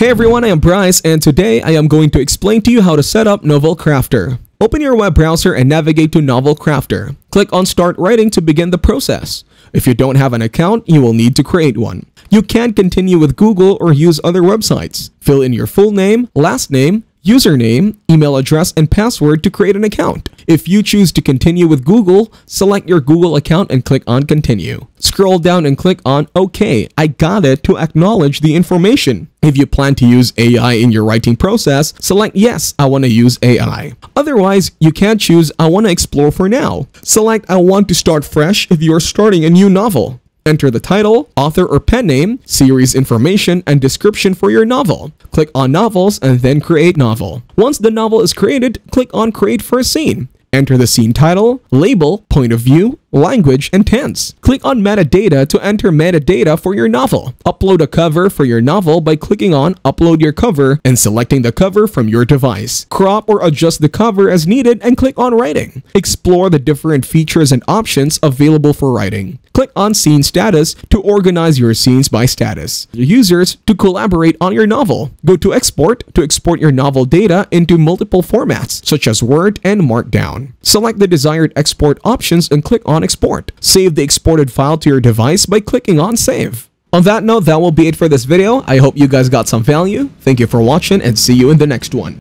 Hey everyone, I am Bryce and today I am going to explain to you how to set up Novel Crafter. Open your web browser and navigate to Novel Crafter. Click on Start Writing to begin the process. If you don't have an account, you will need to create one. You can continue with Google or use other websites. Fill in your full name, last name, username, email address, and password to create an account. If you choose to continue with Google, select your Google account and click on Continue. Scroll down and click on OK, I got it to acknowledge the information. If you plan to use AI in your writing process, select Yes, I want to use AI. Otherwise, you can choose I want to explore for now. Select I want to start fresh if you are starting a new novel. Enter the title, author or pen name, series information, and description for your novel. Click on Novels and then Create Novel. Once the novel is created, click on Create First Scene. Enter the scene title, label, point of view, language, and tense. Click on metadata to enter metadata for your novel. Upload a cover for your novel by clicking on Upload your cover and selecting the cover from your device. Crop or adjust the cover as needed and click on Writing. Explore the different features and options available for writing. Click on Scene Status to organize your scenes by status. Users to collaborate on your novel. Go to Export to export your novel data into multiple formats such as Word and Markdown. Select the desired export options and click on Export. Save the exported file to your device by clicking on Save. On that note, that will be it for this video. I hope you guys got some value. Thank you for watching and see you in the next one.